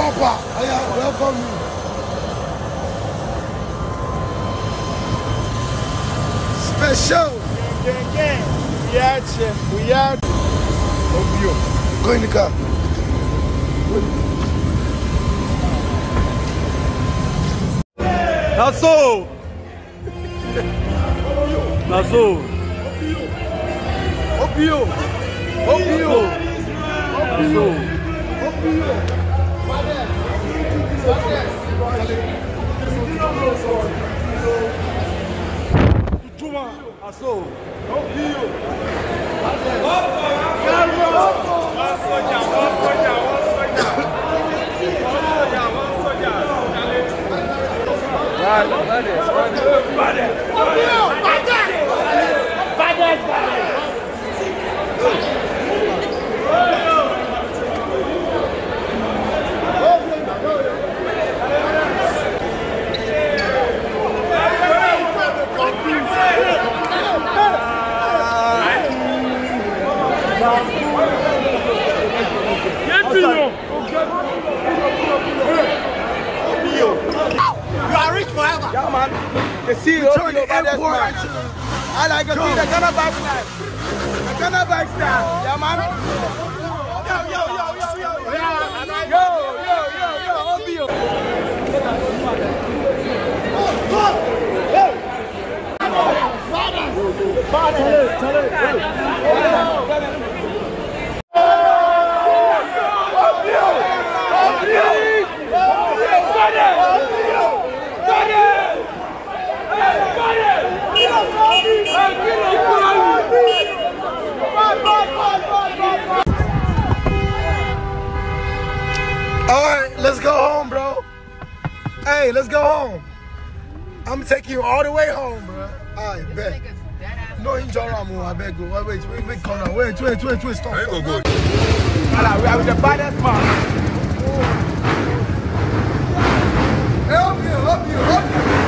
Papa, I am welcome you. Special. Uyache, uyache. OBO. Go in the car. Na so. Na so. OBO. OBO. Juma aso. Okiyo. Wọ́n sọ̀rọ̀ wọ́n sọ̀jà wọ́n sọ̀jà wọ́n sọ̀jà wọ́n sọ̀jà wọ́n sọ̀jà. Bade bade bade. Okiyo. See, you Turn the airport. I like to see the Ghana bike style. The Ghana bike style. Yeah, man. Yo, yo, yo, yo, yo, yo. Yo, yo, yo, yo, OBO. All Hey, let's go home. I'm taking you all the way home, bro. All right, bet. No injury, I beg you. Wait, wait, wait, wait, come now. Wait, wait, wait, wait, stop. stop. Voilà, we are the baddest man. Help you, help you, help you,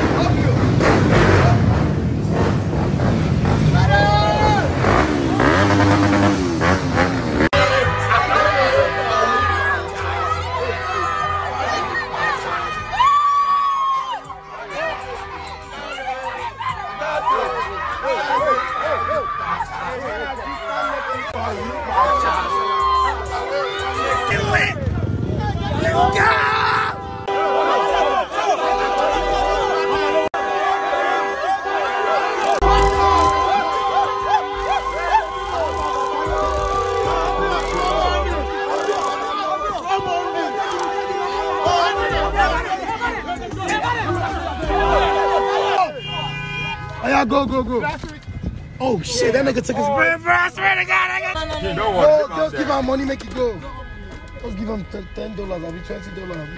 go, go, go. Oh, shit, that nigga took his breath. I swear to God, I got Don't No, worry. just give him money, make it go. Just give him ten dollars. I'll be twenty dollars.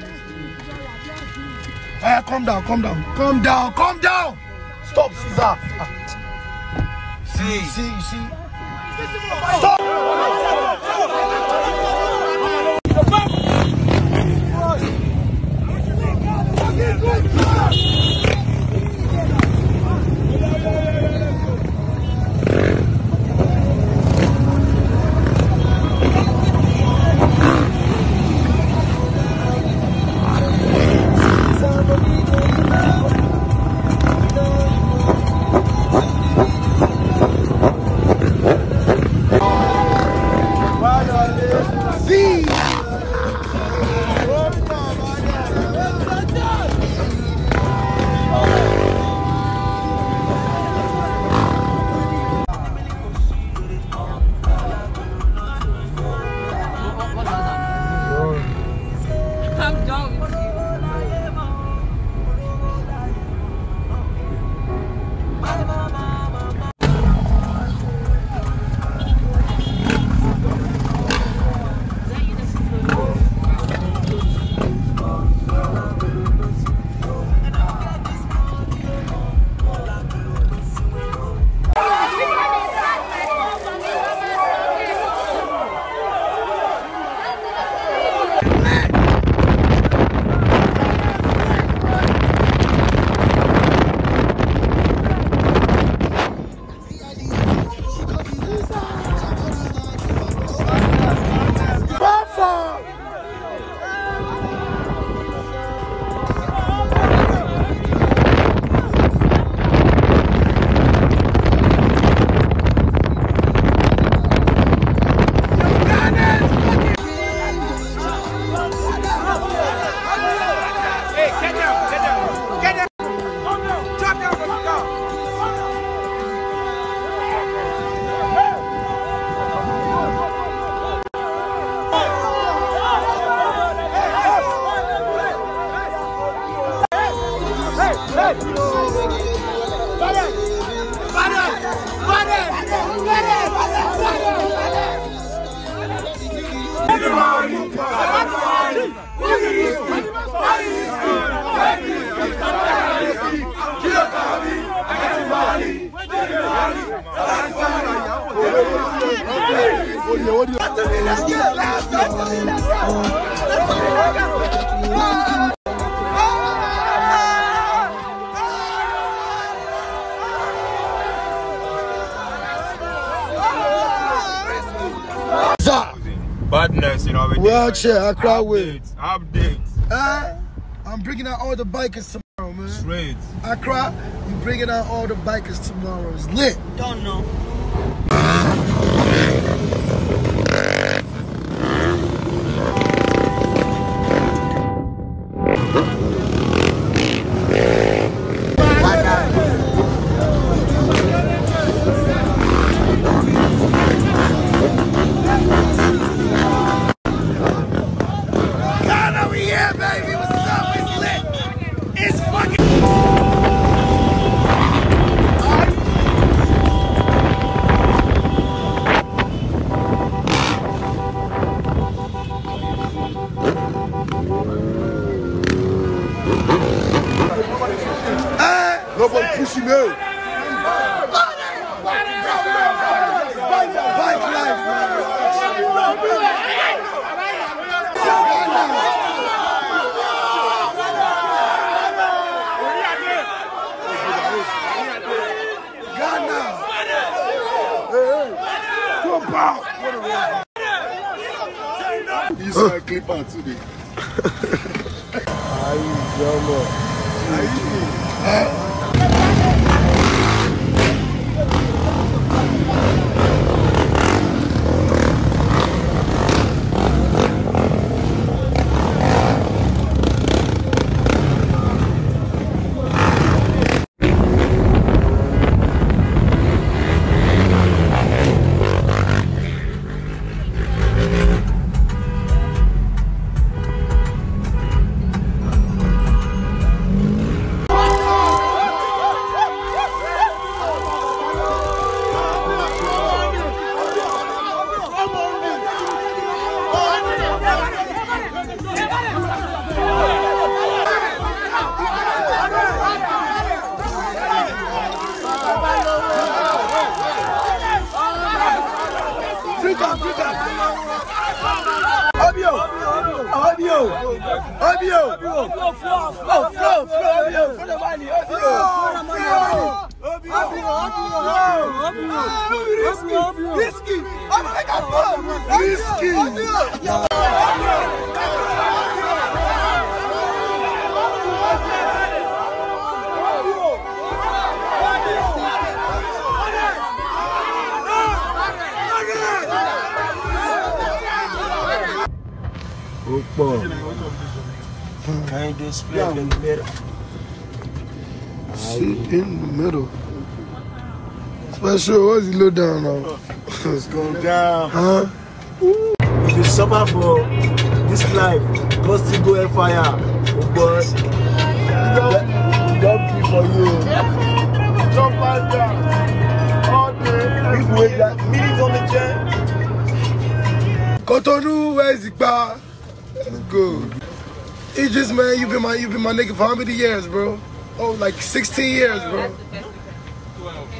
Hey, calm down, calm down, calm down, calm down. Stop, Caesar. See, see, see. Stop. Badness, you know. with Well, the- check, Accra way. Updates, updates, Uh, I'm bringing out all the bikers tomorrow, man. straight. Accra, you bringing out all the bikers tomorrow. It's lit. Don't know. Nobody pushing me. Bike life, man. Ghana. Come out. This uh, clipper today. OBO, flow, Risky, Can you just split in Sit in the middle. Special, what's the low down now? Let's go down. huh? If you suffer for this life, God still go fire. Oh boy. Don't be for you. Jump like that. All day. Big weight like minutes on the chair. Cotonou, where's the bar? Let's go. Idris, man, you been my you been my nigga for how many years, bro? Oh, like 16 years, bro.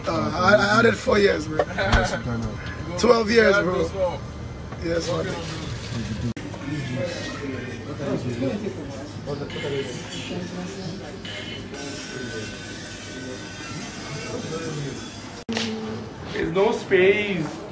Uh, I, I added four years, bro. 12 years, bro. Yes, my. There's no space.